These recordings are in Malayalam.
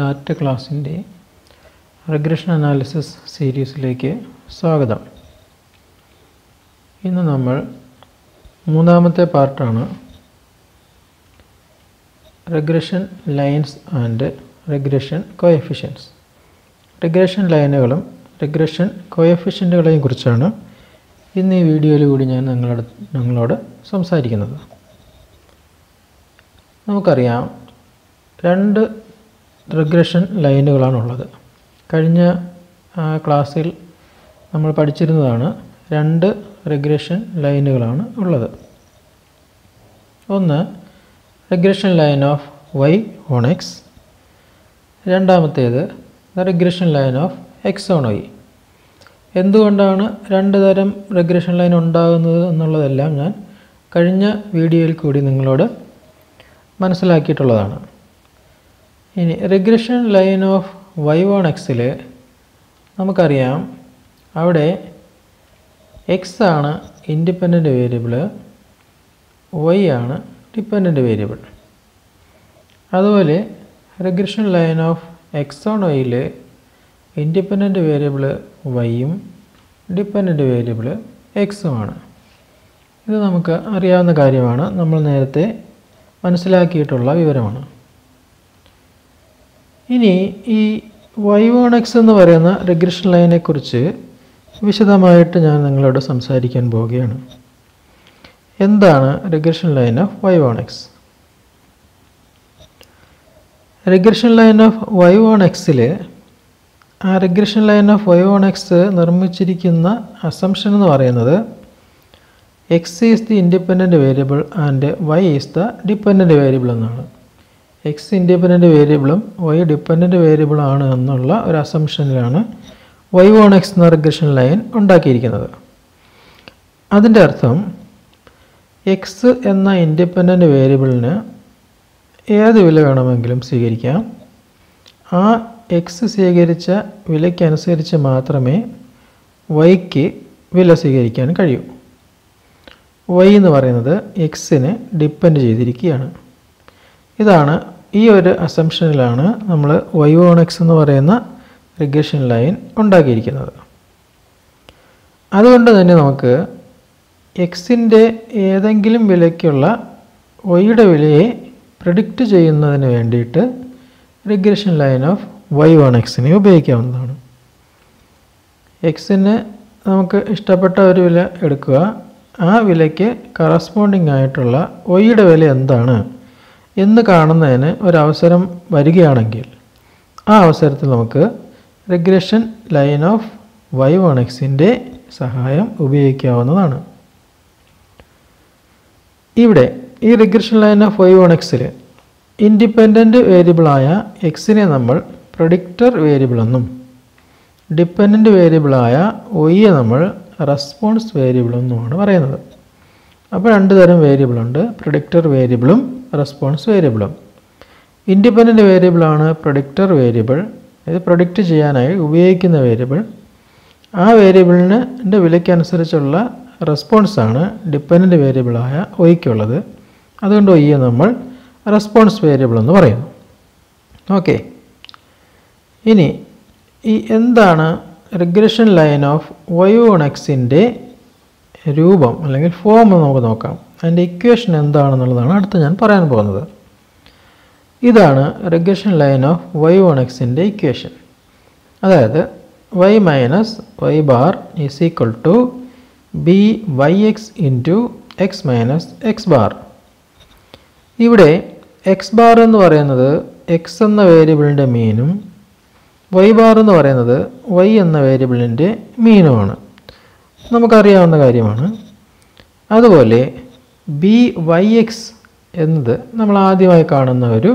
സ്റ്റാർട്ട് ക്ലാസ്സിന്റെ റിഗ്രഷൻ അനാലിസിസ് സീരീസിലേക്ക് സ്വാഗതം. ഇന്ന് നമ്മൾ മൂന്നാമത്തെ പാർട്ടാണ് regression lines and regression coefficients. Regression ലൈനുകളും റിഗ്രഷൻ കോയഫിഷ്യന്റുകളെയും കുറിച്ചാണ് ഇന്ന് ഈ വീഡിയോയിലൂടെ ഞാൻ നിങ്ങളോട് നിങ്ങളോട് സംസാരിക്കുന്നത്. നമുക്കറിയാം രണ്ട് റിഗ്രഷൻ ലൈനുകളാണുള്ളത്. കഴിഞ്ഞ ക്ലാസ്സിൽ നമ്മൾ പഠിച്ചിരുന്നതാണ് രണ്ട് റിഗ്രഷൻ ലൈനുകളാണ് ഉള്ളത്. ഒന്ന് regression line of Y on X രണ്ടാമത്തേത് regression line of X on Y എന്തുകൊണ്ടാണ് രണ്ട് തരം റിഗ്രഷൻ ലൈൻ ഉണ്ടാകുന്നത് എന്നുള്ളതെല്ലാം ഞാൻ കഴിഞ്ഞ വീഡിയോയിൽ കൂടി നിങ്ങളോട് മനസ്സിലാക്കിയിട്ടുള്ളതാണ്. ഇനി regression line of Y on എക്സിൽ നമുക്കറിയാം അവിടെ എക്സ് ആണ് ഇൻഡിപെൻഡന്റ് വേരിയബിൾ വൈ ആണ് ഡിപ്പെൻഡന്റ് വേരിയബിൾ അതുപോലെ regression line of X on വൈയിൽ independent variable വൈയും ഡിപ്പെൻഡന്റ് വേരിയബിൾ എക്സുമാണ് ഇത് നമുക്ക് അറിയാവുന്ന കാര്യമാണ്. നമ്മൾ നേരത്തെ മനസ്സിലാക്കിയിട്ടുള്ള വിവരമാണ്. ഇനി ഈ വൈ എക്സ് എന്ന് പറയുന്ന റിഗ്രഷൻ ലൈനെക്കുറിച്ച് വിശദമായിട്ട് ഞാൻ നിങ്ങളോട് സംസാരിക്കാൻ പോവുകയാണ്. എന്താണ് regression line of Y on X regression line of Y on എക്സിൽ ആ regression line of Y on X നിർമ്മിച്ചിരിക്കുന്ന അസംഷൻ എന്ന് പറയുന്നത് X is the independent variable and Y is the dependent variable എന്നാണ്. എക്സ് ഇൻഡിപെൻഡന്റ് വേരിയബിളും വൈ ഡിപ്പെൻഡന്റ് വേരിയബിൾ ആണ് എന്നുള്ള ഒരു അസംഷനിലാണ് വൈ വൺ എക്സ് എന്ന റിഗ്രഷൻ ലൈൻ ഉണ്ടാക്കിയിരിക്കുന്നത്. അതിന്റെ അർത്ഥം എക്സ് എന്ന ഇൻഡിപെൻഡന്റ് വേരിയബിളിന് ഏത് വില വേണമെങ്കിലും സ്വീകരിക്കാം. ആ എക്സ് സ്വീകരിച്ച വിലയ്ക്കനുസരിച്ച് മാത്രമേ വൈക്ക് വില സ്വീകരിക്കാൻ കഴിയൂ. വൈ എന്ന് പറയുന്നത് എക്സിന് ഡിപ്പെൻഡ് ചെയ്തിരിക്കുകയാണ്. ഇതാണ് ഈ ഒരു അസംഷനിലാണ് നമ്മൾ വൈ ഓൺ എക്സ് എന്ന് പറയുന്ന റിഗ്രഷൻ ലൈൻ ഉണ്ടാക്കിയിരിക്കുന്നത്. അതുകൊണ്ട് തന്നെ നമുക്ക് എക്സിന്റെ ഏതെങ്കിലും വിലയ്ക്കുള്ള വൈയുടെ വിലയെ പ്രഡിക്റ്റ് ചെയ്യുന്നതിന് വേണ്ടിയിട്ട് regression line of Y on എക്സിനെ ഉപയോഗിക്കാവുന്നതാണ്. എക്സിന് നമുക്ക് ഇഷ്ടപ്പെട്ട ഒരു വില എടുക്കുക. ആ വിലയ്ക്ക് കറസ്പോണ്ടിങ് ആയിട്ടുള്ള വൈയുടെ വില എന്താണ്? എന്ന് കാണുന്നതിന് ഒരവസരം വരികയാണെങ്കിൽ ആ അവസരത്തിൽ നമുക്ക് regression line of Y on എക്സിന്റെ സഹായം ഉപയോഗിക്കാവുന്നതാണ്. ഇവിടെ ഈ regression line of Y on എക്സിൽ ഇൻഡിപെൻഡന്റ് വേരിയബിളായ എക്സിനെ നമ്മൾ പ്രൊഡിക്റ്റർ വേരിയബിളെന്നും ഡിപ്പെൻഡന്റ് വേരിയബിളായ ഒയ്യെ നമ്മൾ റെസ്പോൺസ് വേരിയബിളെന്നുമാണ് പറയുന്നത്. അപ്പോൾ രണ്ട് തരം വേരിയബിളുണ്ട് പ്രൊഡിക്റ്റർ വേരിയബിളും റെസ്പോൺസ് വേരിയബിളും ഇൻഡിപെൻഡന്റ് വേരിയബിളാണ് പ്രൊഡിക്റ്റർ വേരിയബിൾ ഇത് പ്രൊഡിക്റ്റ് ചെയ്യാനായി ഉപയോഗിക്കുന്ന വേരിയബിൾ ആ വേരിയബിളിന് വിലയ്ക്കനുസരിച്ചുള്ള റെസ്പോൺസാണ് ഡിപ്പെൻഡന്റ് വേരിയബിളായ ഒയ്ക്കുള്ളത് അതുകൊണ്ട് ഒയ്യെ നമ്മൾ റെസ്പോൺസ് വേരിയബിൾ എന്ന് പറയുന്നു ഓക്കെ ഇനി ഈ എന്താണ് regression line of Y on എക്സിന്റെ രൂപം അല്ലെങ്കിൽ ഫോം നമുക്ക് നോക്കാം. അതിന്റെ ഇക്വേഷൻ എന്താണെന്നുള്ളതാണ് അടുത്ത് ഞാൻ പറയാൻ പോകുന്നത്. ഇതാണ് regression line of Y on എക്സിന്റെ ഇക്വേഷൻ അതായത് Y minus Y bar is equal to B Y X into X minus X bar ഇവിടെ എക്സ് ബാർ എന്ന് പറയുന്നത് എക്സ് എന്ന വേരിയബിളിന്റെ മീനും വൈ ബാർ എന്ന് പറയുന്നത് വൈ എന്ന വേരിയബിളിന്റെ മീനുമാണ് നമുക്കറിയാവുന്ന കാര്യമാണ്. അതുപോലെ ബി വൈ എക്സ് എന്നത് നമ്മൾ ആദ്യമായി കാണുന്ന ഒരു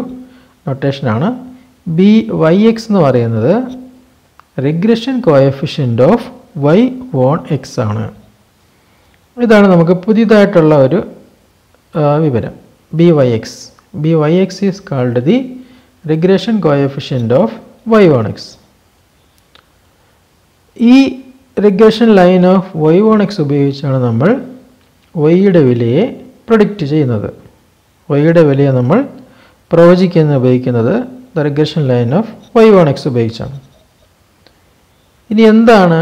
നൊട്ടേഷനാണ് ബി വൈ എക്സ് എന്ന് പറയുന്നത് regression coefficient of Y on X ആണ്. ഇതാണ് നമുക്ക് പുതിയതായിട്ടുള്ള ഒരു വിവരം. B Y X B Y X is called the regression coefficient of Y on X ഈ regression line of Y on X ഉപയോഗിച്ചാണ് നമ്മൾ വൈയുടെ വിലയെ പ്രൊഡിക്റ്റ് ചെയ്യുന്നത്. വൈയുടെ വിലയെ നമ്മൾ പ്രവചിക്കുന്ന ഉപയോഗിക്കുന്നത്. The regression line of Y on X ഉപയോഗിച്ചാണ്. ഇനി എന്താണ്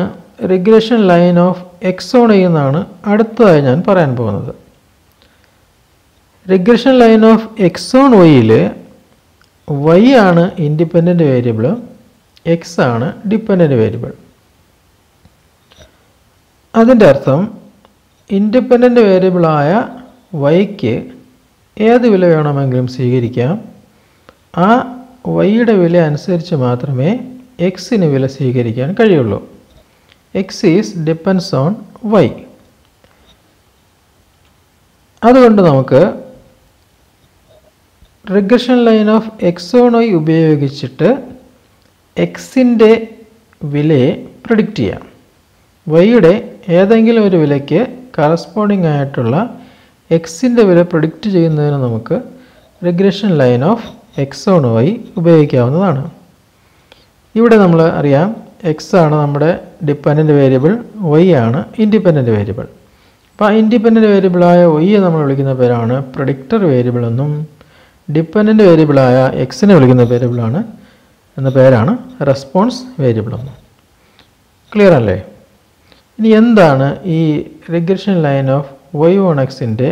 regression line of X on എന്നാണ് അടുത്തതായി ഞാൻ പറയാൻ പോകുന്നത്. Regression line of X on വൈയിൽ Y ആണ് ഇൻഡിപെൻഡന്റ് വേരിയബിൾ എക്സ് ആണ് ഡിപ്പെൻഡന്റ് വേരിയബിൾ അതിന്റെ അർത്ഥം ഇൻഡിപെൻഡന്റ് വേരിയബിളായ വൈക്ക് ഏത് വില വേണമെങ്കിലും സ്വീകരിക്കാം. ആ വൈയുടെ വില അനുസരിച്ച് മാത്രമേ എക്സിന് വില സ്വീകരിക്കാൻ കഴിയുള്ളൂ. X is depends on Y അതുകൊണ്ട് നമുക്ക് regression line of X on Y ഉപയോഗിച്ചിട്ട് എക്സിന്റെ വിലയെ പ്രഡിക്റ്റ് ചെയ്യാം. വൈയുടെ ഏതെങ്കിലും ഒരു വിലയ്ക്ക് കറസ്പോണ്ടിങ് ആയിട്ടുള്ള എക്സിന്റെ വില പ്രഡിക്റ്റ് ചെയ്യുന്നതിന് നമുക്ക് regression line of X on Y ഉപയോഗിക്കാവുന്നതാണ്. ഇവിടെ നമ്മൾ അറിയാം എക്സ് ആണ് നമ്മുടെ ഡിപ്പെൻഡന്റ് വേരിയബിൾ വൈ ആണ് ഇൻഡിപെൻഡന്റ് വേരിയബിൾ അപ്പോൾ ആ ഇൻഡിപെൻഡന്റ് വേരിയബിളായ വൈയെ നമ്മൾ വിളിക്കുന്ന പേരാണ് പ്രൊഡിക്റ്റർ വേരിയബിൾ എന്നും ഡിപ്പെൻഡന്റ് വേരിയബിളായ എക്സിനെ വിളിക്കുന്ന വേരിയബിളാണ് എന്ന പേരാണ് റെസ്പോൺസ് വേരിയബിൾ എന്നും. ക്ലിയർ അല്ലേ? ഇനി എന്താണ് ഈ regression line of Y on എക്സിന്റെ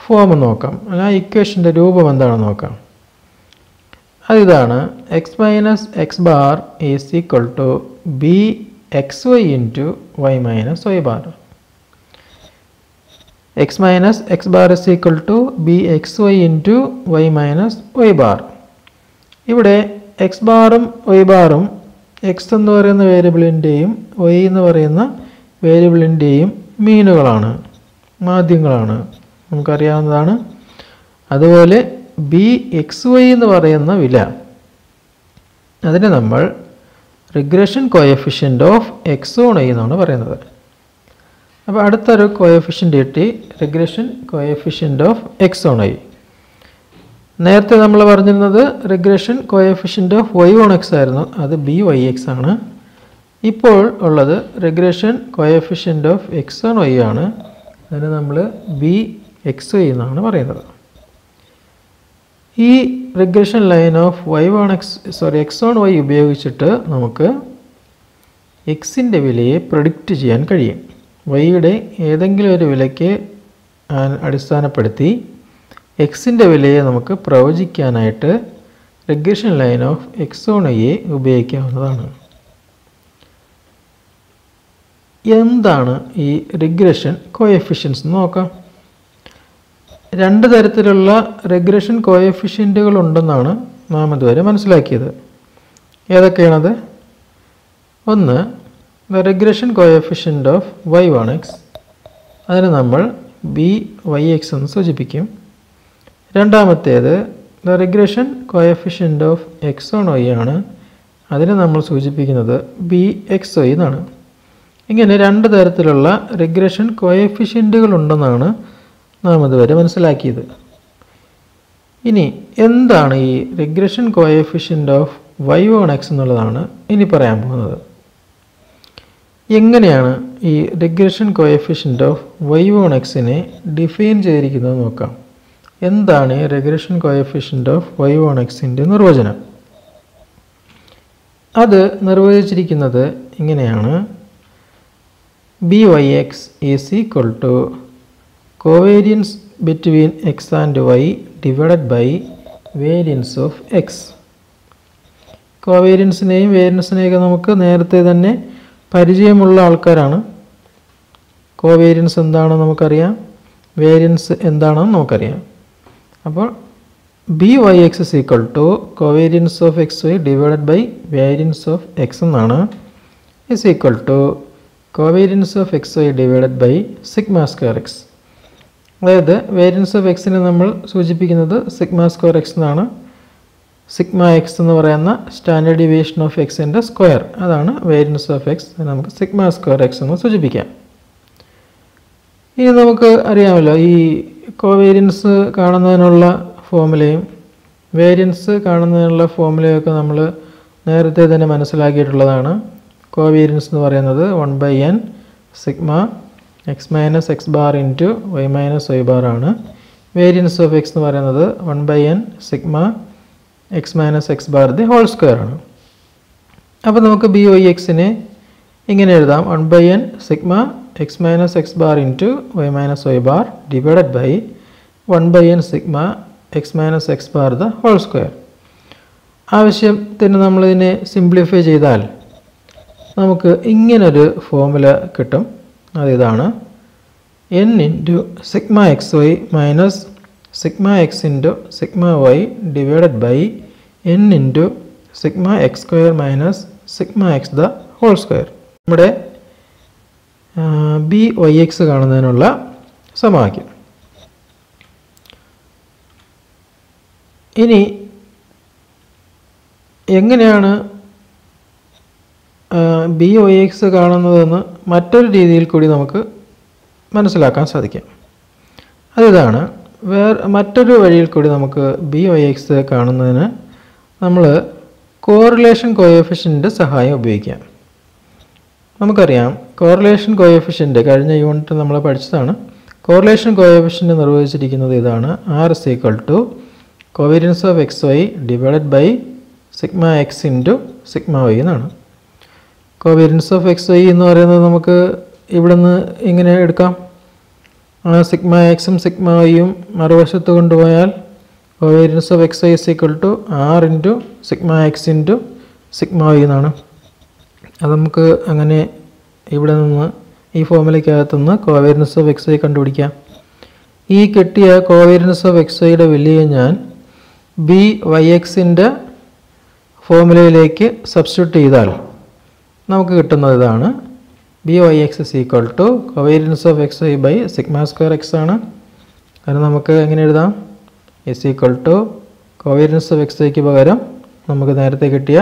ഫോം നോക്കാം ആ ഇക്വേഷന്റെ രൂപം എന്താണെന്ന് നോക്കാം. അതിതാണ് X minus X bar is equal to B X Y into Y minus Y bar X minus X bar is equal to B X Y into Y minus Y bar ഇവിടെ എക്സ് ബാറും വൈ ബാറും എക്സ് എന്ന് പറയുന്ന വേരിയബിളിന്റെയും വൈ എന്ന് പറയുന്ന വേരിയബിളിന്റെയും മീനുകളാണ് മാധ്യങ്ങളാണ്. നമുക്കറിയാവുന്നതാണ്. അതുപോലെ ബി എക്സ് വൈ എന്ന് പറയുന്ന വില. അതിനെ നമ്മൾ regression coefficient of X on Y എന്നാണ് പറയുന്നത്. അപ്പോൾ അടുത്തൊരു കോയഫിഷ്യന്റ് കിട്ടി regression coefficient of X on Y നേരത്തെ നമ്മൾ പറഞ്ഞിരുന്നത് regression coefficient of Y on X ആയിരുന്നു. അത് ബി വൈ എക്സ് ആണ്. ഇപ്പോൾ ഉള്ളത് regression coefficient of X on Y ആണ്. അതിന് നമ്മൾ ബി എക്സ് വൈ എന്നാണ് പറയുന്നത്. ഈ regression line of Y on X sorry X on Y ഉപയോഗിച്ചിട്ട് നമുക്ക് എക്സിന്റെ വിലയെ പ്രഡിക്റ്റ് ചെയ്യാൻ കഴിയും. വൈയുടെ ഏതെങ്കിലും ഒരു വിലയ്ക്ക് അടിസ്ഥാനപ്പെടുത്തി എക്സിന്റെ വിലയെ നമുക്ക് പ്രവചിക്കാനായിട്ട് regression line of X on ഐയെ ഉപയോഗിക്കാവുന്നതാണ്. എന്താണ് ഈ റിഗ്രഷൻ കോയഫിഷ്യൻസ് നോക്കാം. രണ്ട് തരത്തിലുള്ള റിഗ്രഷൻ കോയഫിഷ്യന്റുകൾ ഉണ്ടെന്നാണ് നാം ഇതുവരെ മനസ്സിലാക്കിയത്. ഏതൊക്കെയാണത്? ഒന്ന് the regression coefficient of Y on X അതിന് നമ്മൾ ബി വൈ എക്സ് എന്ന് സൂചിപ്പിക്കും. രണ്ടാമത്തേത് the regression coefficient of X on Y ആണ്. അതിനെ നമ്മൾ സൂചിപ്പിക്കുന്നത് ബി എക്സ് വൈ എന്നാണ്. ഇങ്ങനെ രണ്ട് തരത്തിലുള്ള റിഗ്രഷൻ കോയഫിഷ്യന്റുകൾ ഉണ്ടെന്നാണ് നാം ഇതുവരെ മനസ്സിലാക്കിയത്. ഇനി എന്താണ് ഈ regression coefficient of Y on X എന്നുള്ളതാണ് ഇനി പറയാൻ പോകുന്നത്. എങ്ങനെയാണ് ഈ regression coefficient of Y on എക്സിനെ define ചെയ്തിരിക്കുന്നത് നോക്കാം. എന്താണ് ഈ regression coefficient of Y on എക്സിന്റെ നിർവചനം? അത് നിർവചിച്ചിരിക്കുന്നത് ഇങ്ങനെയാണ്. B Y X is equal to covariance between X and Y divided by variance of X കോവേരിയൻസിനെയും വേരിയൻസിനെയൊക്കെ നമുക്ക് നേരത്തെ തന്നെ പരിചയമുള്ള ആൾക്കാരാണ്. കോവേരിയൻസ് എന്താണെന്ന് നമുക്കറിയാം. വേരിയൻസ് എന്താണെന്ന് നമുക്കറിയാം. അപ്പോൾ B Y X is equal to covariance of X Y divided by variance of X എന്നാണ്. Is equal to covariance of X Y divided by sigma square X അതായത് വേരിയൻസ് ഓഫ് എക്സിനെ നമ്മൾ സൂചിപ്പിക്കുന്നത് സിഗ്മ സ്ക്വയർ എക്സ് എന്നാണ് സിഗ്മ എക്സ് എന്ന് പറയുന്ന സ്റ്റാൻഡേർഡ് ഡിവിയേഷൻ ഓഫ് എക്സിന്റെ സ്ക്വയർ അതാണ് വേരിയൻസ് ഓഫ് എക്സ് നമുക്ക് സിഗ്മ സ്ക്വയർ എക്സ് എന്ന് സൂചിപ്പിക്കാം. ഇനി നമുക്ക് അറിയാമല്ലോ ഈ കോവേരിയൻസ് കാണുന്നതിനുള്ള ഫോമുലയും വേരിയൻസ് കാണുന്നതിനുള്ള ഫോമുലയൊക്കെ നമ്മൾ നേരത്തെ തന്നെ മനസ്സിലാക്കിയിട്ടുള്ളതാണ്. കോവേരിയൻസ് എന്ന് പറയുന്നത് one by N sigma X minus X bar into Y minus Y bar ആണ്. വേരിയൻസ് ഓഫ് എക്സ് എന്ന് പറയുന്നത് one by N sigma X minus X bar the whole square ആണ്. അപ്പോൾ നമുക്ക് ബി വൈ എക്സിനെ ഇങ്ങനെ എഴുതാം. One by N sigma X minus X bar into Y minus Y bar divided by one by N sigma X minus X bar the whole square ആവശ്യത്തിന് നമ്മളിതിനെ സിംപ്ലിഫൈ ചെയ്താൽ നമുക്ക് ഇങ്ങനൊരു ഫോമുല കിട്ടും. അതിതാണ് N into sigma X Y minus sigma X into sigma Y divided by N into sigma X square minus sigma X the whole square നമ്മുടെ ബി വൈ എക്സ് കാണുന്നതിനുള്ള സമവാക്യം. ഇനി എങ്ങനെയാണ് ബി ഒ എക്സ് കാണുന്നതെന്ന് മറ്റൊരു രീതിയിൽ കൂടി നമുക്ക് മനസ്സിലാക്കാൻ സാധിക്കും. അതിതാണ് വേറെ മറ്റൊരു വഴിയിൽ കൂടി നമുക്ക് ബി ഒ എക്സ് കാണുന്നതിന് നമ്മൾ കോറിലേഷൻ കോയഫിഷ്യന്റെ സഹായം ഉപയോഗിക്കാം. നമുക്കറിയാം കോറിലേഷൻ കോയഫിഷ്യന്റ് കഴിഞ്ഞ യൂണിറ്റ് നമ്മൾ പഠിച്ചതാണ്. കോറിലേഷൻ കോയഫിഷ്യന്റ് നിർവചിച്ചിരിക്കുന്നത് ഇതാണ്. R is equal to covariance of x y divided by sigma x into sigma y എന്നാണ്. കോവേരിയൻസ് ഓഫ് എക്സ് വൈ എന്ന് പറയുന്നത് നമുക്ക് ഇവിടുന്ന് ഇങ്ങനെ എടുക്കാം. സിഗ്മ എക്സും സിഗ്മ വൈയും മറുവശത്ത് കൊണ്ടുപോയാൽ covariance of X Y is equal to R into sigma X into sigma Y എന്നാണ്. അത് നമുക്ക് അങ്ങനെ ഇവിടെ നിന്ന് ഈ ഫോമിലേക്കകത്തുനിന്ന് കോവേരിയൻസ് ഓഫ് എക്സ് വൈ കണ്ടുപിടിക്കാം. ഈ കിട്ടിയ കോവേരിയൻസ് ഓഫ് എക്സ് വൈയുടെ വിലയെ ഞാൻ ബി വൈ എക്സിന്റെ ഫോമുലയിലേക്ക് സബ്സ്റ്റിറ്റ്യൂട്ട് ചെയ്താൽ നമുക്ക് കിട്ടുന്നത് ഇതാണ്. B Y X is equal to covariance of X Y by sigma square X ആണ്. അതിന് നമുക്ക് എങ്ങനെ എഴുതാം? Is equal to covariance of X വൈക്ക് പകരം നമുക്ക് നേരത്തെ കിട്ടിയ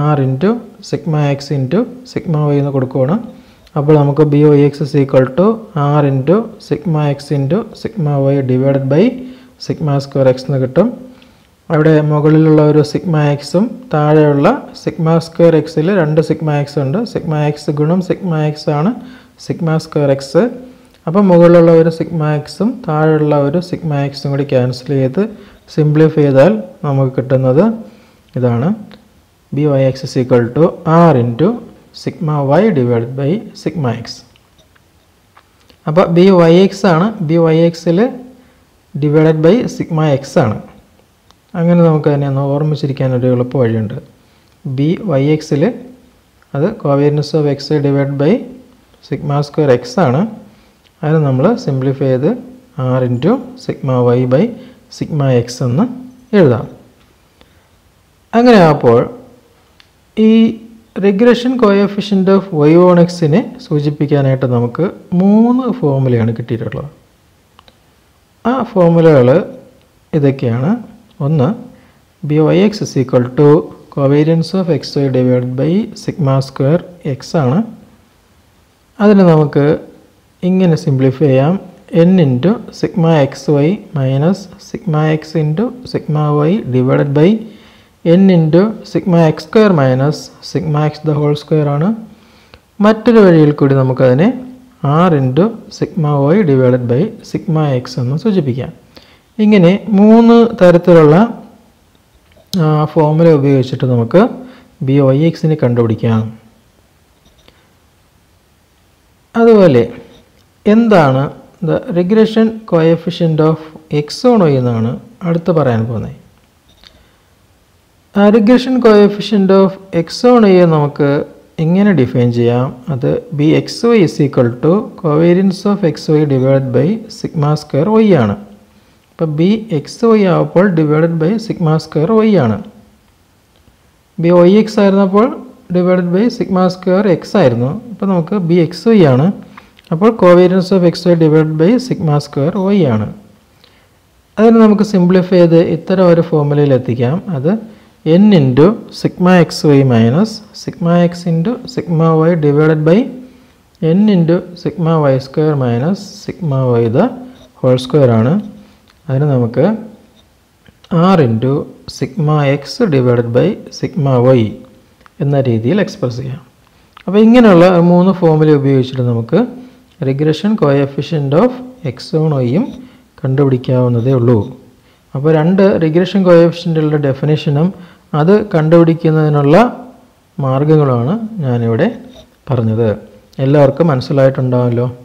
R into sigma X into sigma Y എന്ന് കൊടുക്കുകയാണ് അപ്പോൾ നമുക്ക് B Y X is equal to R into sigma X into sigma Y divided by sigma square X എന്ന് കിട്ടും. അവിടെ മുകളിലുള്ള ഒരു സിഗ്മ എക്സും താഴെയുള്ള സിഗ്മ സ്ക്വയർ എക്സിൽ രണ്ട് സിഗ്മ എക്സ് ഉണ്ട്. സിഗ്മ എക്സ് ഗുണം സിഗ്മ എക്സ് ആണ് സിഗ്മ സ്ക്വയർ എക്സ് അപ്പം മുകളിലുള്ള ഒരു സിഗ്മ എക്സും താഴെയുള്ള ഒരു സിഗ്മ എക്സും കൂടി ക്യാൻസൽ ചെയ്ത് സിംപ്ലിഫൈ ചെയ്താൽ നമുക്ക് കിട്ടുന്നത് ഇതാണ്. B Y X is equal to R into sigma Y divide by sigma X അപ്പോൾ ബി വൈ എക്സ് ആണ്. ബി വൈ എക്സിൽ ഡിവൈഡഡ് ബൈ സിഗ്മ എക്സ് ആണ്. അങ്ങനെ നമുക്ക് അതിനെ ഒന്ന് ഓർമ്മിച്ചിരിക്കാൻ ഒരു എളുപ്പ വഴിയുണ്ട്. ബി വൈ എക്സിൽ അത് covariance of x divide by sigma square x ആണ്. അതിന് നമ്മൾ സിംപ്ലിഫൈ ചെയ്ത് r into sigma y by sigma x എന്ന് എഴുതാം. അങ്ങനെ ആപ്പോൾ ഈ regression coefficient of y on എക്സിനെ സൂചിപ്പിക്കാനായിട്ട് നമുക്ക് മൂന്ന് ഫോർമുലയാണ് കിട്ടിയിട്ടുള്ളത്. ആ ഫോമുലകൾ ഇതൊക്കെയാണ് ഒന്ന് B Y X is equal to covariance of X Y divide by sigma square X ആണ്. അതിന് നമുക്ക് ഇങ്ങനെ സിംപ്ലിഫൈ ചെയ്യാം. N into sigma X Y minus sigma x into sigma y divided by n into sigma x square minus sigma x the whole square ആണ്. മറ്റൊരു വഴിയിൽ കൂടി നമുക്കതിനെ r into sigma y divided by sigma x എന്ന് സൂചിപ്പിക്കാം. ഇങ്ങനെ മൂന്ന് തരത്തിലുള്ള ഫോമുല ഉപയോഗിച്ചിട്ട് നമുക്ക് ബി വൈ എക്സിനെ കണ്ടുപിടിക്കാം. അതുപോലെ എന്താണ് the regression coefficient of X ഓണോ Y എന്നാണ് അടുത്ത് പറയാൻ പോകുന്നത്. ആ റിഗ്രഷൻ കോയഫിഷ്യന്റ് ഓഫ് എക്സ് ഓണോയെ വൈയെ നമുക്ക് എങ്ങനെ ഡിഫൈൻ ചെയ്യാം? അത് B X Y is equal to covariance of X Y divide by sigma square Y ആണ്. അപ്പോൾ ബി എക്സ് വൈ ആവുമ്പോൾ divided by sigma square Y ആണ്. ബി വൈ എക്സ് ആയിരുന്നപ്പോൾ divided by sigma square X ആയിരുന്നു. അപ്പോൾ നമുക്ക് ബി എക്സ് വൈ ആണ്. അപ്പോൾ covariance of X Y divided by sigma square Y ആണ്. അതിന് നമുക്ക് സിംപ്ലിഫൈ ചെയ്ത് ഇത്തരം ഒരു ഫോമുലയിൽ എത്തിക്കാം. അത് N into sigma X Y minus sigma X into sigma Y divided by N into sigma Y square minus sigma Y the whole square ആണ്. അതിന് നമുക്ക് R into sigma X divided by sigma Y എന്ന രീതിയിൽ എക്സ്പ്രസ് ചെയ്യാം. അപ്പോൾ ഇങ്ങനെയുള്ള മൂന്ന് ഫോമുല ഉപയോഗിച്ചിട്ട് നമുക്ക് regression coefficient of X on വൈയും കണ്ടുപിടിക്കാവുന്നതേ ഉള്ളൂ. അപ്പോൾ രണ്ട് റിഗ്രഷൻ കോയഫിഷ്യന്റുകളുടെ ഡെഫിനേഷനും അത് കണ്ടുപിടിക്കുന്നതിനുള്ള മാർഗങ്ങളുമാണ് ഞാനിവിടെ പറഞ്ഞത്. എല്ലാവർക്കും മനസ്സിലായിട്ടുണ്ടാവല്ലോ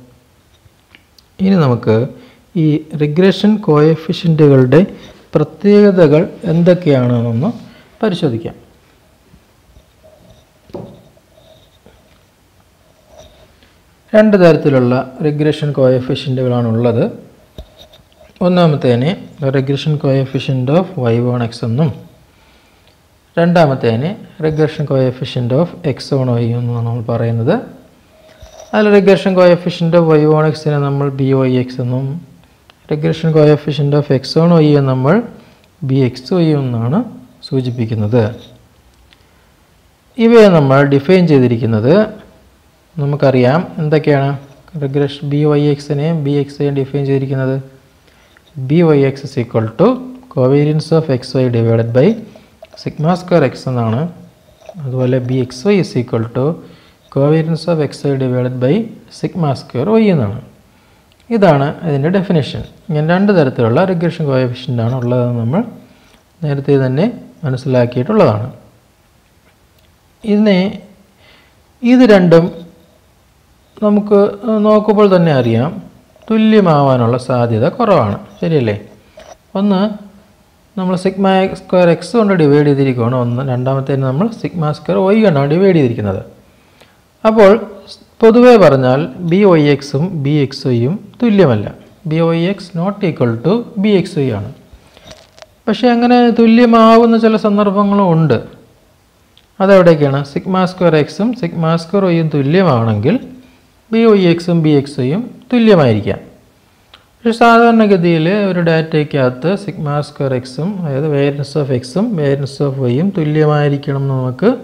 ഇനി നമുക്ക് ഈ റിഗ്രഷൻ കോയഫിഷ്യന്റുകളുടെ പ്രത്യേകതകൾ എന്തൊക്കെയാണെന്നൊന്ന് പരിശോധിക്കാം. രണ്ട് തരത്തിലുള്ള റിഗ്രഷൻ കോയഫിഷ്യന്റുകളാണ് ഉള്ളത് ഒന്നാമത്തേനെ regression coefficient of Y on X എന്നും രണ്ടാമത്തേനെ regression coefficient of X on Y എന്നാണ് നമ്മൾ പറയുന്നത്. അതിൽ regression coefficient of Y on എക്സിനെ നമ്മൾ ബി വൈ എക്സ് എന്നും regression coefficient of X on Y നമ്മൾ ബി എക്സ് വൈ എന്നാണ് സൂചിപ്പിക്കുന്നത്. ഇവയെ നമ്മൾ ഡിഫൈൻ ചെയ്തിരിക്കുന്നത് നമുക്കറിയാം എന്തൊക്കെയാണ്? റിഗ്രഷൻ ബി വൈ എക്സിനെയും ബി എക്സ് എക്സിനെയും ഡിഫൈൻ ചെയ്തിരിക്കുന്നത്. B Y X is equal to covariance of X Y divided by sigma square X എന്നാണ്. അതുപോലെ B X Y is equal to covariance of X Y divided by sigma square Y എന്നാണ്. ഇതാണ് ഇതിന്റെ ഡെഫിനേഷൻ ഇങ്ങനെ രണ്ട് തരത്തിലുള്ള റിഗ്രഷൻ കോയഫിഷ്യന്റാണ് ഉള്ളതെന്ന് നമ്മൾ നേരത്തെ തന്നെ മനസ്സിലാക്കിയിട്ടുള്ളതാണ്. ഇതിനെ ഇത് രണ്ടും നമുക്ക് നോക്കുമ്പോൾ തന്നെ അറിയാം. തുല്യമാവാനുള്ള സാധ്യത കുറവാണ്. ശരിയല്ലേ? ഒന്ന് നമ്മൾ സിഗ്മ സ്ക്വയർ എക്സ് കൊണ്ട് ഡിവൈഡ് ചെയ്തിരിക്കുകയാണ് ഒന്ന് രണ്ടാമത്തേന് നമ്മൾ സിഗ്മ സ്ക്വയർ ഒയ് കൊണ്ടാണ് ഡിവൈഡ് ചെയ്തിരിക്കുന്നത്. അപ്പോൾ പൊതുവേ പറഞ്ഞാൽ ബി ഒയ് എക്സും ബി എക്സ് വൈയും തുല്യമല്ല. B O X not equal to B X Y ആണ്. പക്ഷേ അങ്ങനെ തുല്യമാവുന്ന ചില സന്ദർഭങ്ങളും ഉണ്ട്. അതെവിടേക്കാണ് സിഗ്മ സ്ക്വയർ എക്സും സിഗ്മ സ്ക്വയർ വൈയും തുല്യമാണെങ്കിൽ ബി ഒ എക്സും ബി എക്സ് വൈയും തുല്യമായിരിക്കാം. പക്ഷേ സാധാരണഗതിയിൽ ഒരു ഡാറ്റയ്ക്കകത്ത് സിഗ്മ സ്ക്വയർ എക്സും അതായത് വേരിയൻസ് ഓഫ് എക്സും വേരിയൻസ് ഓഫ് വൈയും തുല്യമായിരിക്കണം എന്ന് നമുക്ക്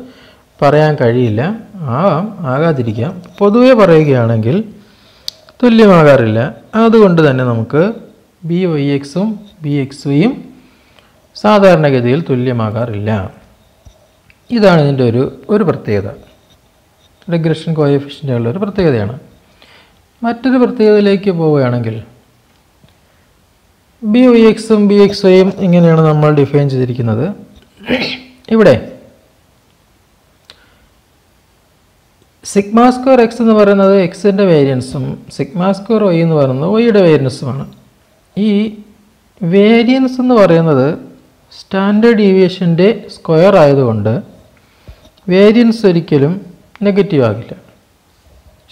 പറയാൻ കഴിയില്ല. ആവാം ആകാതിരിക്കാം. പൊതുവെ പറയുകയാണെങ്കിൽ തുല്യമാകാറില്ല. അതുകൊണ്ട് തന്നെ നമുക്ക് ബി വൈ എക്സും ബി എക്സ് വൈയും സാധാരണഗതിയിൽ തുല്യമാകാറില്ല. ഇതാണ് ഇതിന്റെ ഒരു ഒരു പ്രത്യേകത. റിഗ്രഷൻ കോയഫിഷ്യന്റുകളുടെ ഒരു പ്രത്യേകതയാണ്. മറ്റൊരു പ്രത്യേകതയിലേക്ക് പോവുകയാണെങ്കിൽ ബി വൈ എക്സും ബി എക്സ് വൈയും ഇങ്ങനെയാണ് നമ്മൾ ഡിഫൈൻ ചെയ്തിരിക്കുന്നത്. ഇവിടെ സിഗ്മ സ്ക്വയർ എക്സ് എന്ന് പറയുന്നത് എക്സിന്റെ വേരിയൻസും സിഗ്മ സ്ക്വയർ വൈ എന്ന് പറയുന്നത് വൈയുടെ വേരിയൻസുമാണ് ഈ വേരിയൻസ് എന്ന് പറയുന്നത് സ്റ്റാൻഡേർഡ് ഡീവിയേഷന്റെ സ്ക്വയർ ആയതുകൊണ്ട് വേരിയൻസ് ഒരിക്കലും നെഗറ്റീവ് ആകില്ല.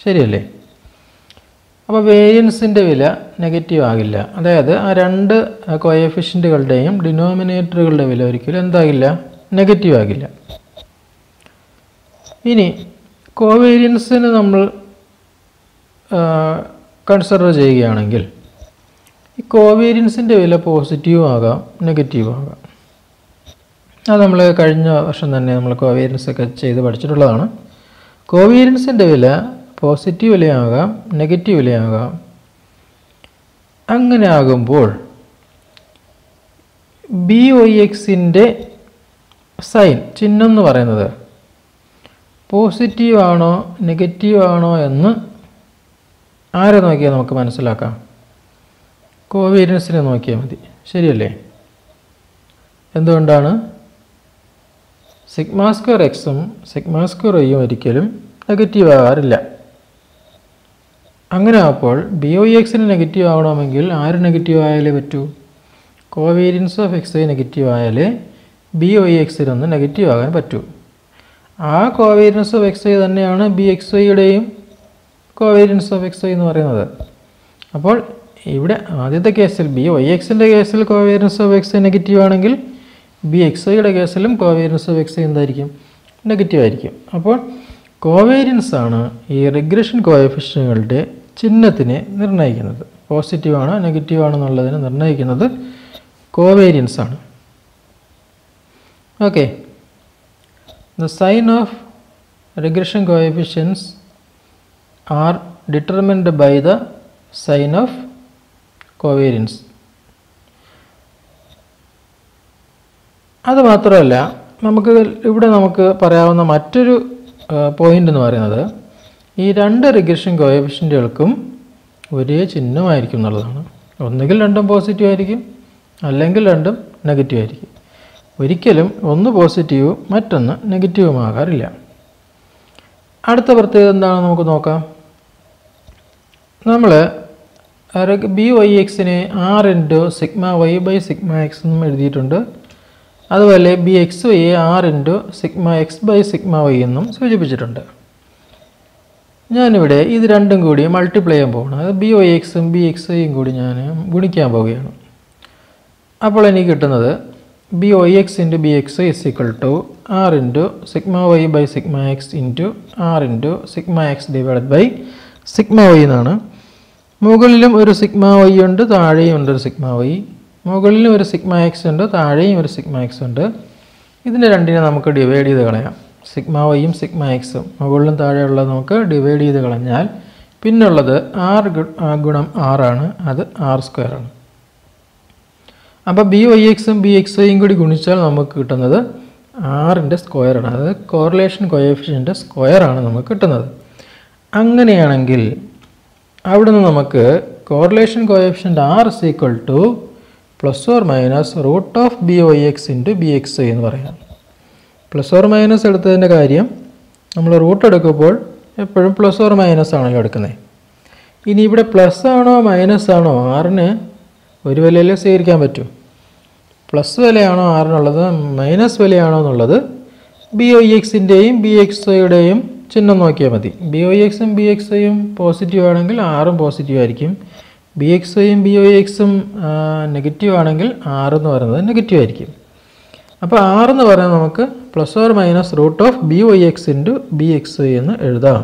ശരിയല്ലേ? അപ്പോൾ വേരിയൻസിന്റെ വില നെഗറ്റീവ് ആകില്ല. അതായത് ആ രണ്ട് കോയഫിഷ്യന്റുകളുടെയും ഡിനോമിനേറ്ററുകളുടെ വില ഒരിക്കലും എന്താകില്ല? നെഗറ്റീവ് ആകില്ല. ഇനി കോവേരിയൻസിന് നമ്മൾ കൺസിഡർ ചെയ്യുകയാണെങ്കിൽ ഈ കോവേരിയൻസിന്റെ വില പോസിറ്റീവ് ആകാം നെഗറ്റീവ് ആകാം. അത് നമ്മൾ കഴിഞ്ഞ വർഷം തന്നെ നമ്മൾ കോവേരിയൻസ് ഒക്കെ ചെയ്ത് പഠിച്ചിട്ടുള്ളതാണ്. കോവേരിയൻസിന്റെ വില പോസിറ്റീവ് വിലയാകാം നെഗറ്റീവ് വിലയാകാം. അങ്ങനെ ആകുമ്പോൾ ബി ഒ എക്സിന്റെ സൈൻ ചിഹ്നം എന്ന് പറയുന്നത് പോസിറ്റീവ് നെഗറ്റീവാണോ എന്ന് ആരെ നോക്കിയാൽ നമുക്ക് മനസ്സിലാക്കാം? കോവേരിയൻസിനെ നോക്കിയാൽ മതി. ശരിയല്ലേ? എന്തുകൊണ്ടാണ്? സിഗ്മ സ്ക്വയർ എക്സും സിഗ്മ സ്ക്വയർ വൈയും ഒരിക്കലും നെഗറ്റീവ് ആകാറില്ല അങ്ങനെ അപ്പോൾ ബി ഒ എക്സിന് നെഗറ്റീവ് ആവണമെങ്കിൽ ആര് നെഗറ്റീവ് ആയാലേ പറ്റൂ? കോവേരിയൻസ് ഓഫ് എക്സ് നെഗറ്റീവ് ആയാലേ ബി ഒ എക്സിനൊന്ന് നെഗറ്റീവ് ആകാൻ പറ്റൂ. ആ കോവേരിയൻസ് ഓഫ് എക്സ് ഐ തന്നെയാണ് ബി എക്സ് ഐയുടെയും കോവേരിയൻസ് ഓഫ് എക്സ് ഐ എന്ന് പറയുന്നത്. അപ്പോൾ ഇവിടെ ആദ്യത്തെ കേസിൽ ബി വൈ എക്സിന്റെ കേസിൽ കോവേരിയൻസ് ഓഫ് എക്സ് നെഗറ്റീവ് ആണെങ്കിൽ ബി എക്സ് ഐയുടെ കേസിലും കോവേരിയൻസ് ഓഫ് എക്സ് എന്തായിരിക്കും? നെഗറ്റീവ് ആയിരിക്കും. അപ്പോൾ കോവേരിയൻസ് ആണ് ഈ റിഗ്രഷൻ കോയഫിഷ്യനുകളുടെ ചിഹ്നത്തിനെ നിർണയിക്കുന്നത്. പോസിറ്റീവാണോ നെഗറ്റീവ് ആണോ എന്നുള്ളതിനെ നിർണയിക്കുന്നത് കോവേരിയൻസ് ആണ്. Okay The sign of regression coefficients are determined by the sign of covariance. അത് മാത്രമല്ല നമുക്ക് ഇവിടെ നമുക്ക് പറയാവുന്ന മറ്റൊരു പോയിന്റ് എന്ന് പറയുന്നത് ഈ രണ്ട് റിഗ്രഷൻ കോയഫിഷ്യന്റുകൾക്കും ഒരേ ചിഹ്നമായിരിക്കും എന്നുള്ളതാണ് ഒന്നുകിൽ രണ്ടും പോസിറ്റീവ് ആയിരിക്കും അല്ലെങ്കിൽ രണ്ടും നെഗറ്റീവ് ആയിരിക്കും ഒരിക്കലും ഒന്ന് പോസിറ്റീവും മറ്റൊന്ന് നെഗറ്റീവും ആകാറില്ല. അടുത്ത പ്രത്യേകത എന്താണെന്ന് നമുക്ക് നോക്കാം. നമ്മൾ B Y എക്സിനെ R into sigma Y by sigma X എന്നും എഴുതിയിട്ടുണ്ട്. അതുപോലെ B X വൈയെ R into sigma X by sigma Y എന്നും സൂചിപ്പിച്ചിട്ടുണ്ട്. ഞാനിവിടെ ഇത് രണ്ടും കൂടി മൾട്ടിപ്ലൈ ചെയ്യാൻ പോകണം അത് ബി വൈ എക്സും ബി എക്സ് വൈയും കൂടി ഞാൻ ഗുണിക്കാൻ പോവുകയാണ്. അപ്പോൾ എനിക്ക് കിട്ടുന്നത് B O X into B X is equal to R into sigma Y by sigma X into R into sigma X divide by sigma Y എന്നാണ്. മുകളിലും ഒരു സിഗ്മ വൈ ഉണ്ട് താഴെയും ഉണ്ട് ഒരു സിഗ്മ വൈ മുകളിലും ഒരു സിഗ്മ എക്സ് ഉണ്ട് താഴെയും ഒരു സിഗ്മ എക്സ് ഉണ്ട്. ഇതിന്റെ രണ്ടിനെ നമുക്ക് ഡിവൈഡ് ചെയ്ത് കളയാം. സിഗ്മ വൈയും സിഗ്മ എക്സും മുകളിലും താഴെയുള്ളത് നമുക്ക് ഡിവൈഡ് ചെയ്ത് കളഞ്ഞാൽ പിന്നുള്ളത് ആർ ഗുണം ആറാണ് അത് ആർ സ്ക്വയർ ആണ്. അപ്പോൾ ബി വൈ എക്സും ബി എക്സ് വൈയും കൂടി ഗുണിച്ചാൽ നമുക്ക് കിട്ടുന്നത് ആറിന്റെ സ്ക്വയറാണ് അതായത് കോറിലേഷൻ കൊയഫിഷ്യന്റെ സ്ക്വയറാണ് നമുക്ക് കിട്ടുന്നത്. അങ്ങനെയാണെങ്കിൽ അവിടെ നിന്ന് നമുക്ക് correlation coefficient R is equal to plus or minus root of B Y X into B X Y എന്ന് പറയാം. പ്ലസ് ഓർ മൈനസ് എടുത്തതിന്റെ കാര്യം നമ്മൾ റൂട്ട് എടുക്കുമ്പോൾ എപ്പോഴും പ്ലസ് ഓർ മൈനസ് ആണല്ലോ എടുക്കുന്നത് ഇനി ഇവിടെ പ്ലസ് ആണോ മൈനസ് ആണോ ആറിന് ഒരു വിലയിലേ സ്വീകരിക്കാൻ പറ്റൂ. പ്ലസ് വിലയാണോ ആറിനുള്ളത്? മൈനസ് വിലയാണോ എന്നുള്ളത് ബി ഒ എക്സിന്റെയും ബി എക്സ് ഒയുടെയും ചിഹ്നം നോക്കിയാൽ മതി. ബി ഒ എക്സും ബി എക്സ് ഒയും പോസിറ്റീവ് ആണെങ്കിൽ ആറും പോസിറ്റീവ് ആയിരിക്കും. ബി എക്സ് ഒയും ബി ഒ എക്സും നെഗറ്റീവ് ആണെങ്കിൽ ആറ് എന്ന് പറയുന്നത് നെഗറ്റീവ് ആയിരിക്കും. അപ്പോൾ ആറ് എന്ന് പറയുന്നത് നമുക്ക് plus or minus root of B Y X into B X Y എന്ന് എഴുതാം.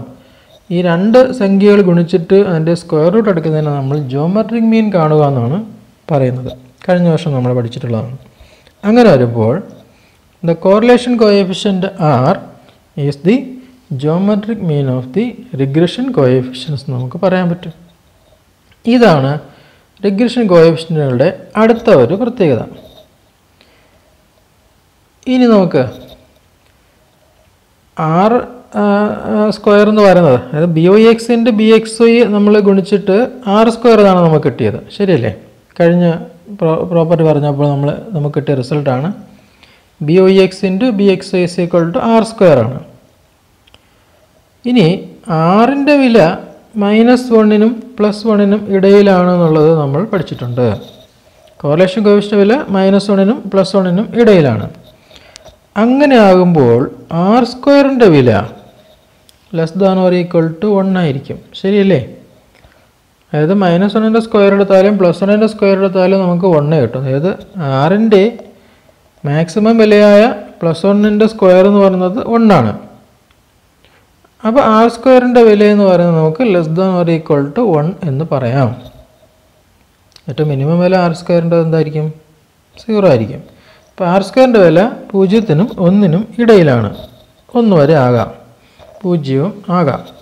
ഈ രണ്ട് സംഖ്യകൾ ഗുണിച്ചിട്ട് അതിന്റെ സ്ക്വയർ റൂട്ട് എടുക്കുന്നതിന് നമ്മൾ ജോമെട്രിക് മീൻ കാണുക എന്നാണ്. പറയുന്നത്. കഴിഞ്ഞ വർഷം നമ്മൾ പഠിച്ചിട്ടുള്ളതാണ്. അങ്ങനെ വരുമ്പോൾ the correlation coefficient R is the geometric mean of the regression coefficients നമുക്ക് പറയാൻ പറ്റും. ഇതാണ് റിഗ്രഷൻ കോയഫിഷ്യന്റുകളുടെ അടുത്ത ഒരു പ്രത്യേകത. ഇനി നമുക്ക് ആർ സ്ക്വയർ എന്ന് പറയുന്നത് അതായത് ബി ഒ എക്സിന്റെ ബി എക്സ് വൈ നമ്മൾ ഗുണിച്ചിട്ട് ആർ സ്ക്വയർ എന്നാണ് നമുക്ക് കിട്ടിയത്. ശരിയല്ലേ? കഴിഞ്ഞ പ്രോ പ്രോപ്പർട്ടി പറഞ്ഞപ്പോൾ നമ്മൾ നമുക്ക് കിട്ടിയ റിസൾട്ടാണ് B O X into B X S equal to R square ആണ്. ഇനി ആറിന്റെ വില മൈനസ് വണ്ണിനും പ്ലസ് വണ്ണിനും ഇടയിലാണ് എന്നുള്ളത് നമ്മൾ പഠിച്ചിട്ടുണ്ട്. കോറിലേഷൻ കോവിസ്റ്റ് വില മൈനസ് വണ്ണിനും പ്ലസ് വണ്ണിനും ഇടയിലാണ്. അങ്ങനെ ആകുമ്പോൾ ആർ സ്ക്വയറിന്റെ വില less than or equal to one ആയിരിക്കും. ശരിയല്ലേ? അതായത് മൈനസ് വണ്ണിന്റെ സ്ക്വയർ എടുത്താലും പ്ലസ് വണ്ണിന്റെ സ്ക്വയർ എടുത്താലും നമുക്ക് വണ്ണ് കിട്ടും. അതായത് ആറിന്റെ മാക്സിമം വിലയായ പ്ലസ് വണ്ണിന്റെ സ്ക്വയർ എന്ന് പറയുന്നത് വണ്ണാണ് അപ്പോൾ ആർ സ്ക്വയറിന്റെ വില എന്ന് പറയുന്നത് നമുക്ക് less than or equal to one എന്ന് പറയാം. ഏറ്റവും മിനിമം വില ആർ സ്ക്വയറിന്റെ എന്തായിരിക്കും? സീറോ ആയിരിക്കും. അപ്പോൾ ആർ സ്ക്വയറിന്റെ വില പൂജ്യത്തിനും ഒന്നിനും ഇടയിലാണ്. ഒന്ന് വരെ ആകാം. പൂജ്യവും ആകാം.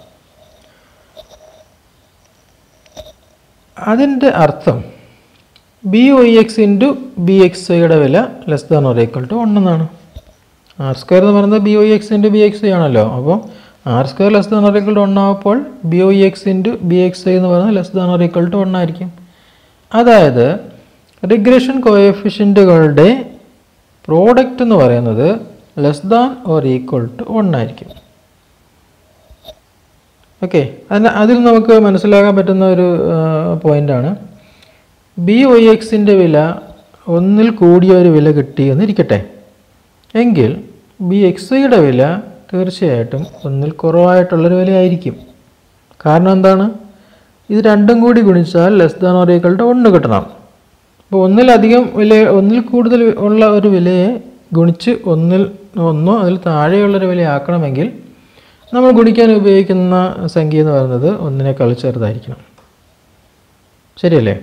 അതിന്റെ അർത്ഥം B O X into B X വൈയുടെ വില less than or equal to one എന്നാണ്. ആർ സ്ക്വയർ എന്ന് പറയുന്നത് B O X into B X Y ആണല്ലോ. അപ്പോൾ R square less than or equal to one ആവുമ്പോൾ B O X into B X Y എന്ന് പറയുന്നത് less than or equal to one ആയിരിക്കും. അതായത് റിഗ്രഷൻ കോയഫിഷ്യന്റുകളുടെ പ്രോഡക്റ്റ് എന്ന് പറയുന്നത് less than or equal to one ആയിരിക്കും. ഓക്കെ അതിൽ നമുക്ക് മനസ്സിലാക്കാൻ പറ്റുന്ന ഒരു പോയിന്റാണ് ബി ഒ എക്സിന്റെ വില ഒന്നിൽ കൂടിയ ഒരു വില കിട്ടി എന്നിരിക്കട്ടെ എങ്കിൽ ബി എക്സിയുടെ വില തീർച്ചയായിട്ടും ഒന്നിൽ കുറവായിട്ടുള്ളൊരു വിലയായിരിക്കും. കാരണം എന്താണ്? ഇത് രണ്ടും കൂടി ഗുണിച്ചാൽ less than or equal to ഒന്ന് കിട്ടണം. അപ്പോൾ ഒന്നിലധികം വില ഒന്നിൽ കൂടുതൽ ഉള്ള ഒരു വിലയെ ഗുണിച്ച് ഒന്നിൽ ഒന്നോ അതിൽ താഴെയുള്ളൊരു വിലയാക്കണമെങ്കിൽ നമ്മൾ ഗുണിക്കാൻ ഉപയോഗിക്കുന്ന സംഖ്യ എന്ന് പറയുന്നത് ഒന്നിനേക്കാൾ ചെറുതായിരിക്കണം ശരിയല്ലേ?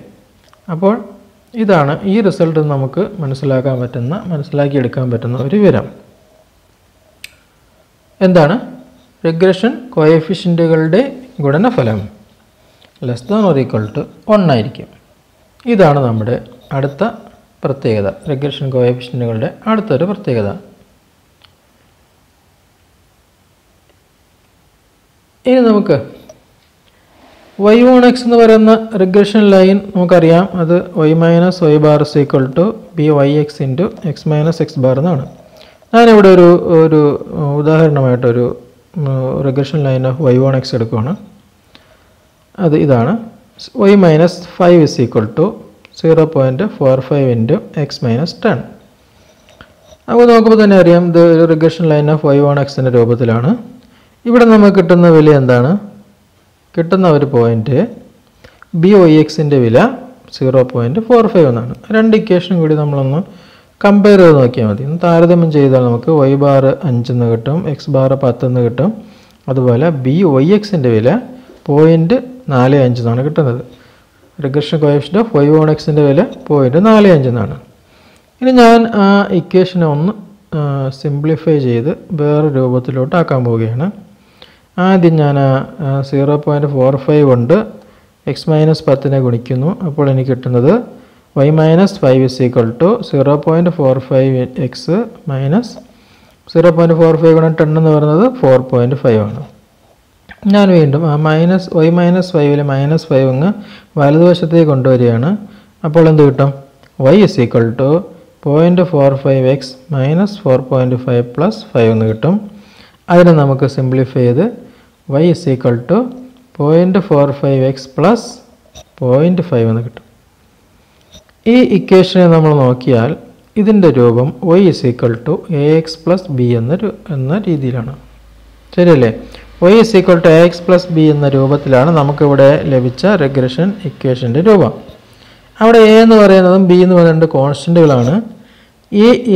അപ്പോൾ ഇതാണ് ഈ റിസൾട്ട് നമുക്ക് മനസ്സിലാക്കാൻ പറ്റുന്ന മനസ്സിലാക്കിയെടുക്കാൻ പറ്റുന്ന ഒരു വിവരം. എന്താണ്? റിഗ്രഷൻ കോയഫിഷ്യന്റുകളുടെ ഗുണനഫലം. Less than or equal to ആയിരിക്കും. ഇതാണ് നമ്മുടെ അടുത്ത പ്രത്യേകത. റിഗ്രഷൻ കോയഫിഷ്യന്റുകളുടെ അടുത്തൊരു പ്രത്യേകത. ഇനി നമുക്ക് വൈ വൺ എക്സ് എന്ന് പറയുന്ന റിഗ്രഷൻ ലൈൻ നമുക്കറിയാം. അത് Y minus Y bar is equal to B Y X into X minus X bar എന്നാണ്. ഞാനിവിടെ ഒരു ഒരു ഉദാഹരണമായിട്ടൊരു regression line of Y on X എടുക്കുകയാണ് അത് ഇതാണ്. Y minus five is equal to zero point four five into X minus ten അപ്പോൾ നോക്കുമ്പോൾ തന്നെ അറിയാം ഇത് ഒരു regression line of Y on എക്സിന്റെ രൂപത്തിലാണ്. ഇവിടെ നമുക്ക് കിട്ടുന്ന വില എന്താണ്? കിട്ടുന്ന ഒരു പോയിന്റ് ബി ഒ എക്സിന്റെ വില സീറോ പോയിന്റ് ഫോർ ഫൈവ് എന്നാണ്. രണ്ട് ഇക്വേഷനും കൂടി നമ്മളൊന്ന് കമ്പയർ ചെയ്ത് നോക്കിയാൽ മതി. താരതമ്യം ചെയ്താൽ നമുക്ക് വൈ ബാർ അഞ്ചെന്ന് കിട്ടും എക്സ് ബാർ പത്തെന്ന് കിട്ടും. അതുപോലെ ബി വൈ എക്സിന്റെ വില പോയിന്റ് നാല് അഞ്ചെന്നാണ് കിട്ടുന്നത്. Regression coefficient of Y on എക്സിന്റെ വില പോയിന്റ് നാല് അഞ്ചെന്നാണ് ഇനി ഞാൻ ആ ഇക്വേഷനെ ഒന്ന് സിംപ്ലിഫൈ ചെയ്ത് വേറെ രൂപത്തിലോട്ട് ആക്കാൻ പോവുകയാണ്. ആദ്യം ഞാൻ സീറോ പോയിന്റ് ഫോർ ഫൈവ് കൊണ്ട് എക്സ് മൈനസ് പത്തിനെ ഗുണിക്കുന്നു. അപ്പോൾ എനിക്ക് കിട്ടുന്നത് Y minus five is equal to zero point four five X minus zero point four five ഗുണം ടെൻ എന്ന് പറയുന്നത് ഫോർ പോയിന്റ് ഫൈവ് ആണ്. ഞാൻ വീണ്ടും ആ മൈനസ് വൈ മൈനസ് ഫൈവിൽ മൈനസ് ഫൈവ് അങ്ങ് വലതുവശത്തേക്ക് കൊണ്ടുവരികയാണ്. അപ്പോൾ എന്ത് കിട്ടും? Y is equal to point four five X minus four point five plus five എന്ന് കിട്ടും. അതിനെ നമുക്ക് സിംപ്ലിഫൈ ചെയ്ത് Y is equal to point four five X plus point five എന്ന് കിട്ടും. ഈ ഇക്വേഷനെ നമ്മൾ നോക്കിയാൽ ഇതിന്റെ രൂപം Y is equal to A X plus B എന്ന എന്ന രീതിയിലാണ്. ശരിയല്ലേ? Y is equal to A X plus B എന്ന രൂപത്തിലാണ് നമുക്കിവിടെ ലഭിച്ച റെഗ്രഷൻ ഇക്വേഷന്റെ രൂപം. അവിടെ എ എന്ന് പറയുന്നതും ബി എന്ന് പറയുന്നത് കോൺസ്റ്റന്റുകളാണ്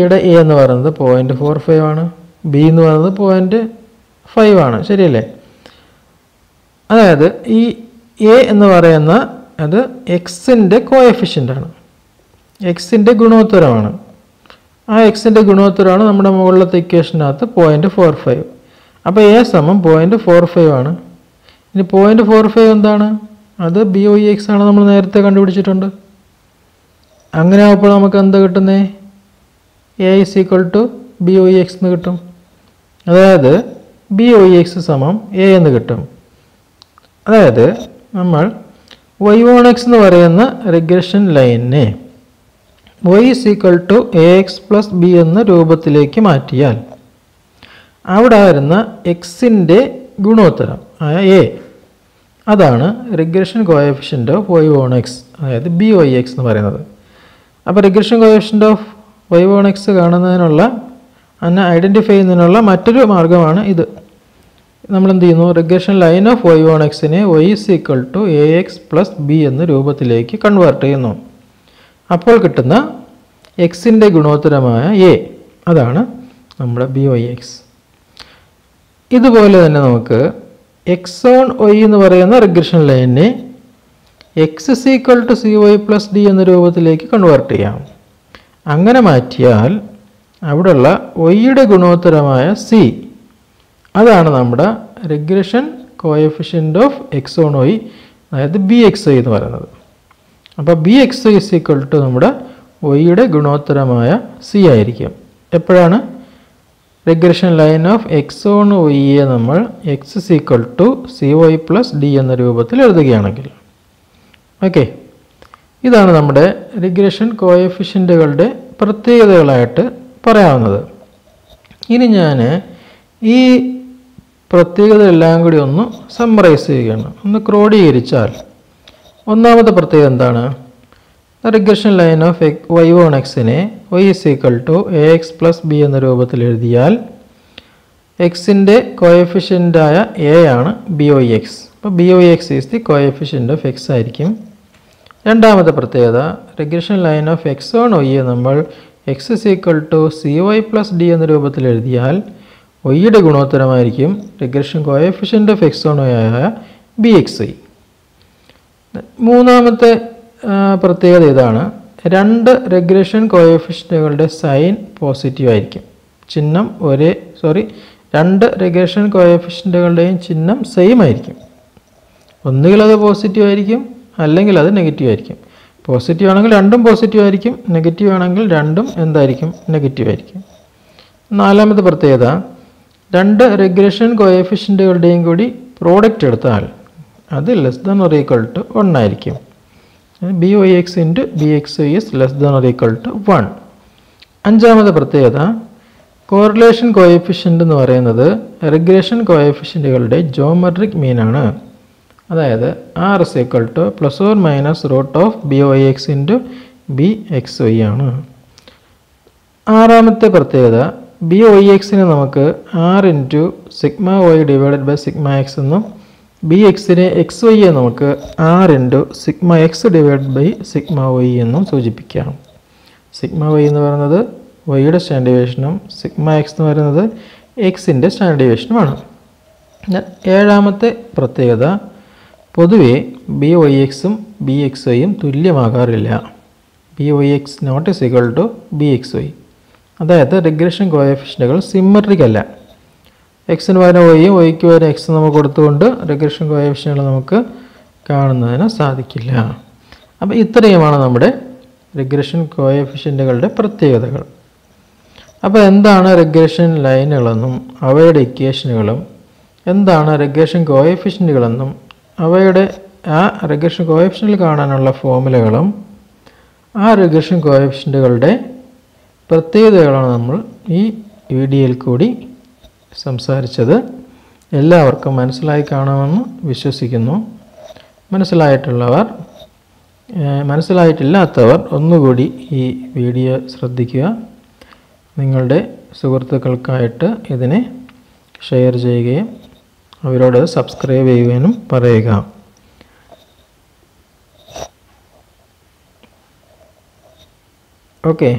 ഇവിടെ എ എന്ന് പറയുന്നത് പോയിന്റ് ഫോർ ഫൈവ് ആണ്. ബി എന്ന് പറയുന്നത് പോയിന്റ് ഫൈവ് ആണ്. ശരിയല്ലേ? അതായത് ഈ എ എന്ന് പറയുന്ന അത് എക്സിന്റെ കോയഫിഷ്യന്റ് ആണ്. എക്സിന്റെ ഗുണോത്തരമാണ്. ആ എക്സിന്റെ ഗുണോത്തരമാണ് നമ്മുടെ മുകളിലത്തെ ഇക്വേഷനകത്ത് പോയിന്റ് ഫോർ ഫൈവ് അപ്പോൾ എ സമം പോയിന്റ് ഫോർ ഫൈവ് ആണ്. ഇനി പോയിന്റ് ഫോർ ഫൈവ് എന്താണ്? അത് ബി ഒ എക്സ് ആണ് നമ്മൾ നേരത്തെ കണ്ടുപിടിച്ചിട്ടുണ്ട്. അങ്ങനെ ആവുമ്പോൾ നമുക്ക് എന്താ കിട്ടുന്നേ? A is equal to B O X എന്ന് കിട്ടും. അതായത് ബി ഒ എക്സ് സമം എ എന്ന് കിട്ടും. അതായത് നമ്മൾ വൈ ഓൺ എക്സ് എന്ന് പറയുന്ന റിഗ്രഷൻ ലൈനിനെ Y is equal to A X plus B എന്ന രൂപത്തിലേക്ക് മാറ്റിയാൽ അവിടെ വരുന്ന എക്സിന്റെ ഗുണോത്തരം ആയ എ അതാണ് regression coefficient of Y on X അതായത് ബി വൈ എക്സ് എന്ന് പറയുന്നത്. അപ്പോൾ regression coefficient of Y on X കാണുന്നതിനുള്ള അതിനെ ഐഡന്റിഫൈ ചെയ്യുന്നതിനുള്ള മറ്റൊരു മാർഗമാണ് ഇത്. നമ്മൾ എന്ത് ചെയ്യുന്നു regression line of Y on എക്സിനെ Y is equal to A X plus B എന്ന രൂപത്തിലേക്ക് കൺവേർട്ട് ചെയ്യുന്നു. അപ്പോൾ കിട്ടുന്ന എക്സിന്റെ ഗുണോത്തരമായ എ അതാണ് നമ്മുടെ ബി വൈ എക്സ് ഇതുപോലെ തന്നെ നമുക്ക് എക്സ് ഓൺ വൈ എന്ന് പറയുന്ന റിഗ്രഷൻ ലൈനിനെ X is equal to C Y plus D എന്ന രൂപത്തിലേക്ക് കൺവേർട്ട് ചെയ്യാം. അങ്ങനെ മാറ്റിയാൽ അവിടെയുള്ള വൈയുടെ ഗുണോത്തരമായ സി അതാണ് നമ്മുടെ regression coefficient of X on Y അതായത് ബി എക്സ് വൈ എന്ന് പറയുന്നത്. അപ്പോൾ B X Y is equal to നമ്മുടെ വൈയുടെ ഗുണോത്തരമായ സി ആയിരിക്കും. എപ്പോഴാണ്? Regression line of X on വൈയെ നമ്മൾ X is equal to C Y plus D എന്ന രൂപത്തിൽ എഴുതുകയാണെങ്കിൽ. ഓക്കെ ഇതാണ് നമ്മുടെ റിഗ്രഷൻ കോയഫിഷ്യന്റുകളുടെ പ്രത്യേകതകളായിട്ട് പറയാവുന്നത്. ഇനി ഞാൻ ഈ പ്രത്യേകതയെല്ലാം കൂടി ഒന്ന് സമ്മറൈസ് ചെയ്യുകയാണ്. ഒന്ന് ക്രോഡീകരിച്ചാൽ. ഒന്നാമത്തെ പ്രത്യേകത എന്താണ്? Regression line of Y on എക്സിനെ Y is equal to A X plus B എന്ന രൂപത്തിൽ എഴുതിയാൽ എക്സിന്റെ കോയഫിഷ്യന്റായ എ ആണ് ബി ഒ എക്സ് അപ്പോൾ B O X is the coefficient of X ആയിരിക്കും. രണ്ടാമത്തെ പ്രത്യേകത regression line of X on ഒയ്യെ നമ്മൾ X is equal to C Y plus D എന്ന രൂപത്തിൽ എഴുതിയാൽ ഒയ്യുടെ ഗുണോത്തരമായിരിക്കും regression coefficient of X on ആയ ബി എക്സ് ഐ മൂന്നാമത്തെ പ്രത്യേകത ഇതാണ് രണ്ട് റെഗ്രഷൻ കോയഫിഷ്യന്റുകളുടെ സൈൻ പോസിറ്റീവ് ആയിരിക്കും. ചിഹ്നം ഒരേ സോറി രണ്ട് റെഗ്രഷൻ കോയഫിഷ്യന്റുകളുടെയും ചിഹ്നം സെയിം ആയിരിക്കും. ഒന്നുകിൽ അത് പോസിറ്റീവ് ആയിരിക്കും അല്ലെങ്കിൽ അത് നെഗറ്റീവ് ആയിരിക്കും. പോസിറ്റീവ് ആണെങ്കിൽ രണ്ടും പോസിറ്റീവ് ആയിരിക്കും നെഗറ്റീവ് ആണെങ്കിൽ രണ്ടും എന്തായിരിക്കും നെഗറ്റീവ് ആയിരിക്കും. നാലാമത്തെ പ്രത്യേകത രണ്ട് റിഗ്രഷൻ കോയഫിഷ്യന്റുകളുടെയും കൂടി പ്രോഡക്റ്റ് എടുത്താൽ അത് less than or equal to one ആയിരിക്കും. B O X into B X S less than or equal to one അഞ്ചാമത്തെ പ്രത്യേകത കോറിലേഷൻ കോയഫിഷ്യന്റ് എന്ന് പറയുന്നത് റിഗ്രഷൻ കോയഫിഷ്യന്റുകളുടെ ജോമെട്രിക് മീനാണ് അതായത് R S equal to plus or minus root of B O X into B X O ആണ്. ആറാമത്തെ പ്രത്യേകത ബി ഒ എക്സിന് നമുക്ക് R into sigma Y divided by sigma X എന്നും ബി എക്സിന് എക്സ് വൈയെ നമുക്ക് R into sigma X divide by sigma Y എന്നും സൂചിപ്പിക്കാം. സിഗ്മ വൈ എന്ന് പറയുന്നത് വൈയുടെ സ്റ്റാൻഡ് സിഗ്മ എക്സ് എന്ന് പറയുന്നത് എക്സിന്റെ സ്റ്റാൻഡ് ഡീവിയേഷനുമാണ് ഞാൻ ഏഴാമത്തെ പ്രത്യേകത പൊതുവേ ബി വൈ എക്സും ബി എക്സ് വൈയും തുല്യമാകാറില്ല. B Y X not is equal to B X Y അതായത് റിഗ്രഷൻ കോയഫിഷ്യന്റുകൾ സിമ്മട്രിക് അല്ല. എക്സിന് പകരം വൈയും വൈക്ക് പകരം എക്സ് നമുക്ക് കൊടുത്തുകൊണ്ട് റിഗ്രഷൻ കോയഫിഷ്യന്റുകൾ നമുക്ക് കാണുന്നതിന് സാധിക്കില്ല. അപ്പോൾ ഇത്രയുമാണ് നമ്മുടെ റിഗ്രഷൻ കോയഫിഷ്യന്റുകളുടെ പ്രത്യേകതകൾ. അപ്പോൾ എന്താണ് റിഗ്രഷൻ ലൈനുകളെന്നും അവയുടെ ഇക്വേഷനുകളും എന്താണ് റിഗ്രഷൻ കോയഫിഷ്യന്റുകളെന്നും അവയുടെ ആ റിഗ്രഷൻ കോയഫിഷ്യന്റിൽ കാണാനുള്ള ഫോമുലകളും ആ റിഗ്രഷൻ കോയഫിഷ്യന്റുകളുടെ പ്രത്യേകതകളാണ് നമ്മൾ ഈ വീഡിയോയിൽ കൂടി സംസാരിച്ചത്. എല്ലാവർക്കും മനസ്സിലായി കാണുമെന്ന് വിശ്വസിക്കുന്നു. മനസ്സിലായിട്ടുള്ളവർ മനസ്സിലായിട്ടില്ലാത്തവർ ഒന്നുകൂടി ഈ വീഡിയോ ശ്രദ്ധിക്കുക. നിങ്ങളുടെ സുഹൃത്തുക്കൾക്കായിട്ട് ഇതിനെ ഷെയർ ചെയ്യുകയും അവരോട് സബ്സ്ക്രൈബ് ചെയ്യുവാനും പറയുക. ഓക്കെ.